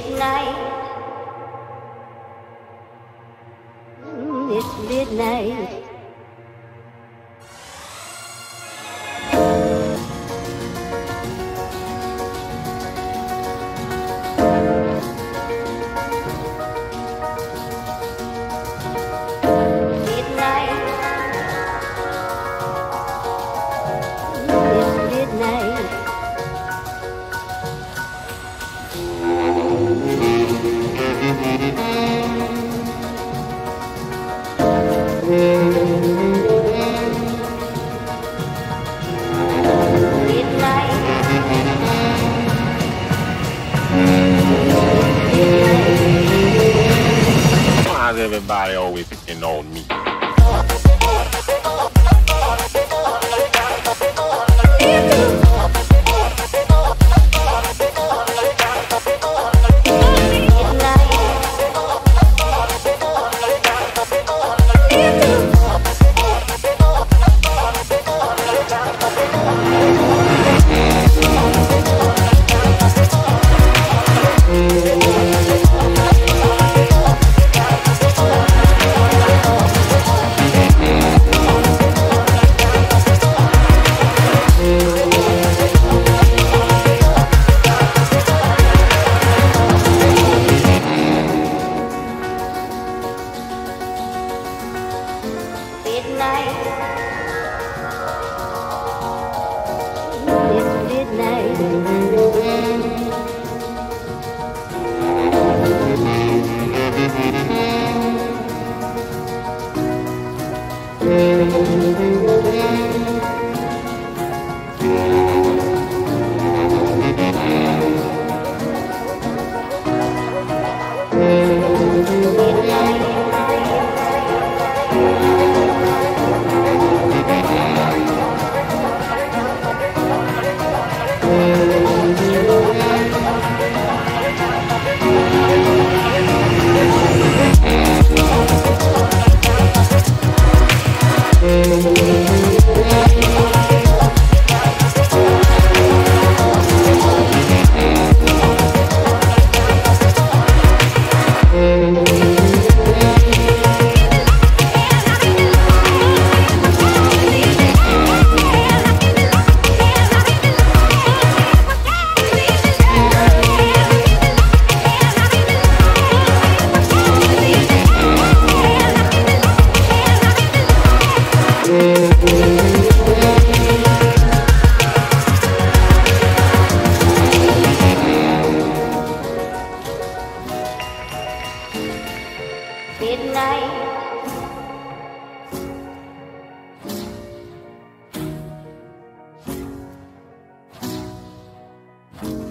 midnight. Mm, It's midnight. Midnight. Everybody always picking on me? Thank mm you. Midnight. It's midnight. Midnight.